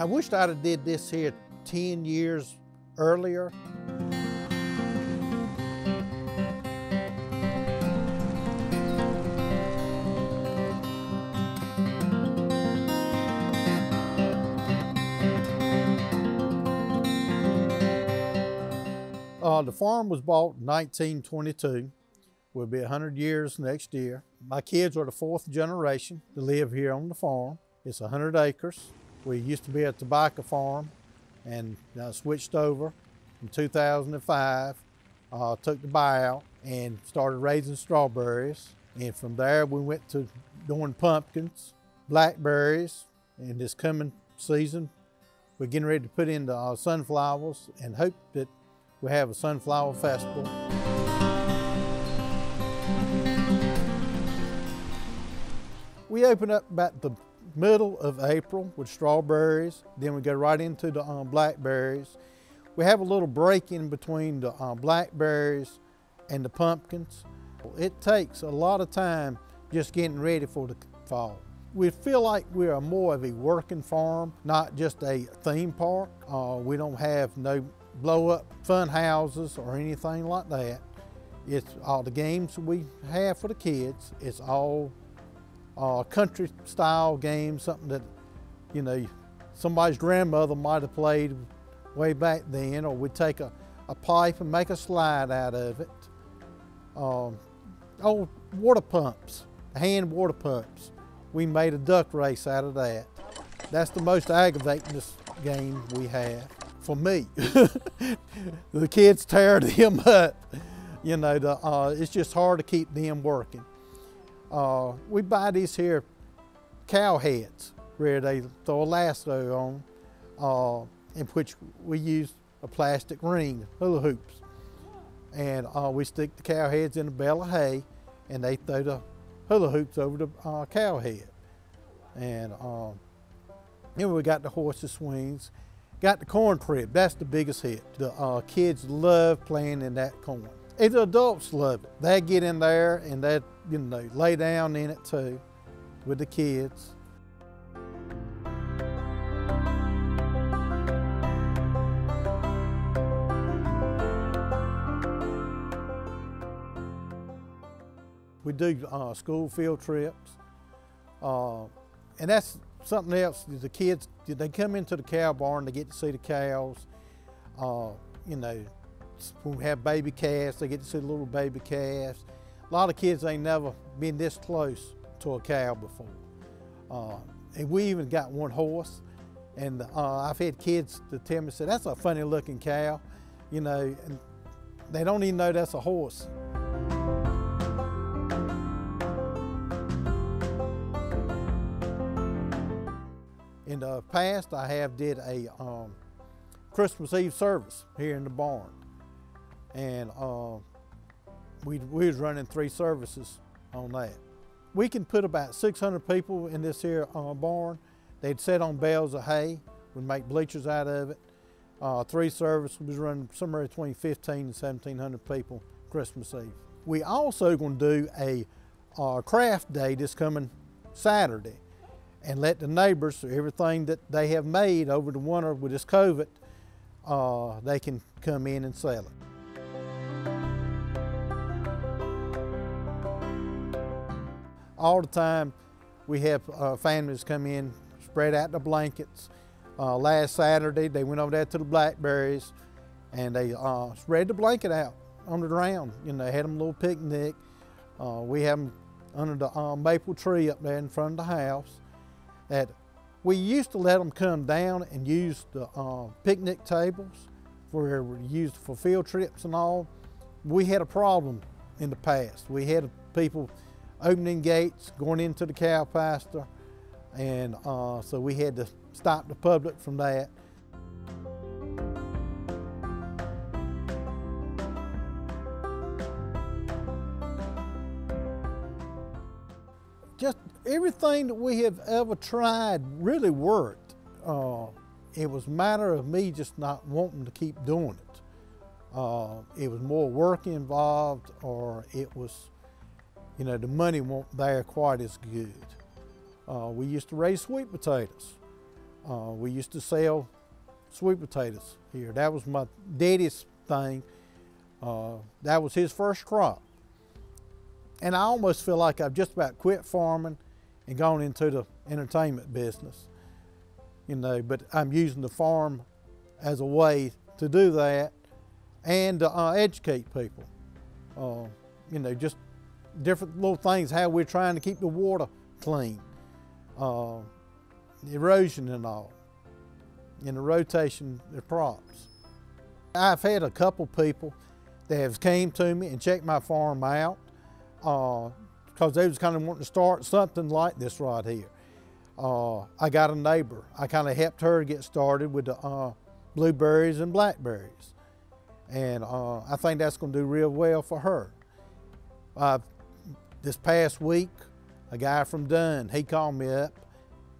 I wished I'd have did this here 10 years earlier. Uh, the farm was bought in 1922. Will be 100 years next year. My kids are the fourth generation to live here on the farm. It's 100 acres. We used to be a tobacco farm and uh, switched over in 2005. Uh, took the buyout and started raising strawberries. And from there, we went to doing pumpkins, blackberries, and this coming season, we're getting ready to put in the uh, sunflowers and hope that we have a sunflower festival. We open up about the middle of April with strawberries. Then we go right into the um, blackberries. We have a little break in between the um, blackberries and the pumpkins. It takes a lot of time just getting ready for the fall. We feel like we are more of a working farm, not just a theme park. Uh, we don't have no blow up fun houses or anything like that. It's all the games we have for the kids. It's all uh, country style game, something that, you know, somebody's grandmother might have played way back then, or we'd take a, a pipe and make a slide out of it. Um, oh, water pumps, hand water pumps. We made a duck race out of that. That's the most aggravating game we have for me. the kids tear them up. You know, the, uh, it's just hard to keep them working. Uh, we buy these here cow heads where they throw a lasso on, uh, in which we use a plastic ring, hula hoops. And uh, we stick the cow heads in a bale of hay and they throw the hula hoops over the uh, cow head. And um, then we got the horses swings, got the corn crib, that's the biggest hit. The uh, kids love playing in that corn. The adults love it. They get in there and they, you know, lay down in it too with the kids. We do uh, school field trips. Uh, and that's something else. The kids, they come into the cow barn, they get to see the cows. Uh, you know, we have baby calves, they get to see the little baby calves. A lot of kids ain't never been this close to a cow before. Uh, and we even got one horse. And uh, I've had kids to tell me, say, that's a funny looking cow. You know, and they don't even know that's a horse. In the past, I have did a um, Christmas Eve service here in the barn. And uh, we, we was running three services on that. We can put about 600 people in this here uh, barn. They'd sit on bales of hay. We'd make bleachers out of it. Uh, three services was running somewhere between 15 and 1700 people Christmas Eve. We also going to do a uh, craft day this coming Saturday and let the neighbors, everything that they have made over the winter with this COVID, uh, they can come in and sell it. All the time we have uh, families come in, spread out the blankets. Uh, last Saturday they went over there to the blackberries and they uh, spread the blanket out on the ground. You know, they had them a little picnic. Uh, we have them under the uh, maple tree up there in front of the house that we used to let them come down and use the uh, picnic tables for used for field trips and all. We had a problem in the past. We had people opening gates, going into the cow pasture, and uh, so we had to stop the public from that. Just everything that we have ever tried really worked. Uh, it was a matter of me just not wanting to keep doing it. Uh, it was more work involved or it was, you know, the money won't there quite as good. Uh, we used to raise sweet potatoes. Uh, we used to sell sweet potatoes here. That was my daddy's thing. Uh, that was his first crop. And I almost feel like I've just about quit farming and gone into the entertainment business. You know, but I'm using the farm as a way to do that and to uh, educate people. Uh, you know, just different little things, how we're trying to keep the water clean, uh, erosion and all, and the rotation of crops. I've had a couple people that have came to me and checked my farm out because uh, they was kind of wanting to start something like this right here. Uh, I got a neighbor. I kind of helped her get started with the uh, blueberries and blackberries. And uh, I think that's going to do real well for her. Uh, this past week, a guy from Dunn, he called me up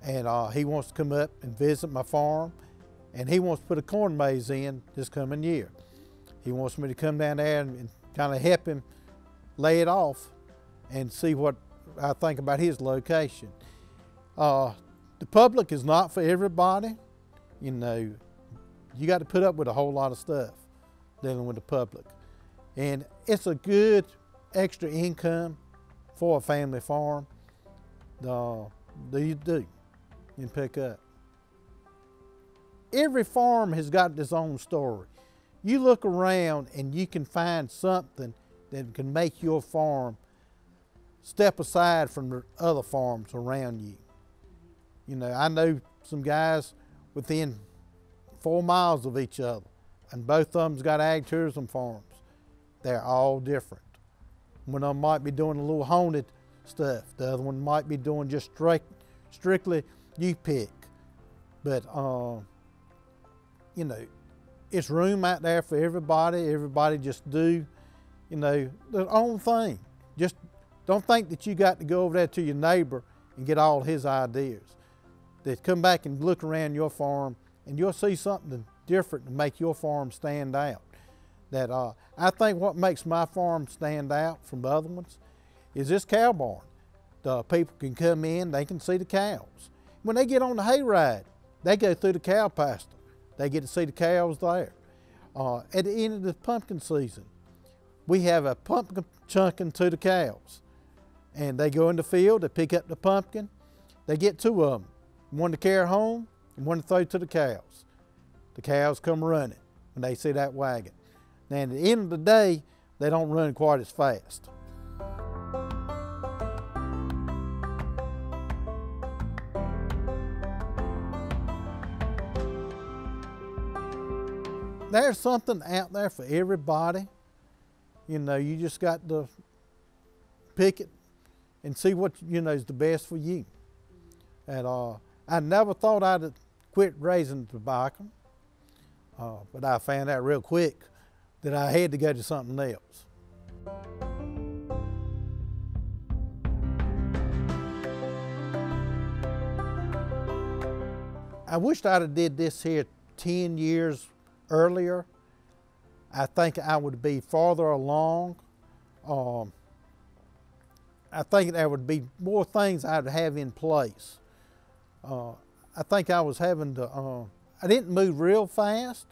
and uh, he wants to come up and visit my farm and he wants to put a corn maze in this coming year. He wants me to come down there and, and kind of help him lay it off and see what I think about his location. Uh, the public is not for everybody. You know, you got to put up with a whole lot of stuff dealing with the public. And it's a good extra income for a family farm. Do you do and pick up. Every farm has got its own story. You look around and you can find something that can make your farm step aside from the other farms around you. You know, I know some guys within four miles of each other, and both of them's got ag tourism farms. They're all different. One of them might be doing a little haunted stuff. The other one might be doing just strictly you pick. But, uh, you know, it's room out there for everybody. Everybody just do, you know, their own thing. Just don't think that you got to go over there to your neighbor and get all his ideas. That come back and look around your farm and you'll see something different to make your farm stand out. That uh, I think what makes my farm stand out from the other ones is this cow barn. The people can come in, they can see the cows. When they get on the hayride, they go through the cow pasture. They get to see the cows there. Uh, at the end of the pumpkin season, we have a pumpkin chunking to the cows. And they go in the field, they pick up the pumpkin, they get two of them, one to carry home and one to throw to the cows. The cows come running when they see that wagon. Now at the end of the day, they don't run quite as fast. there's something out there for everybody. You know, you just got to pick it and see what you know is the best for you. And uh, I never thought I'd quit raising tobacco, uh, but I found out real quick that I had to go to something else. I wished I'd have did this here 10 years earlier, I think I would be farther along. Um, I think there would be more things I'd have in place. Uh, I think I was having to, uh, I didn't move real fast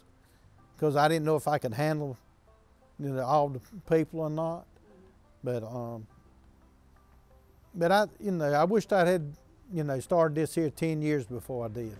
because I didn't know if I could handle you know, all the people or not. But, um, but I, you know, I wished I had, you know, started this here 10 years before I did.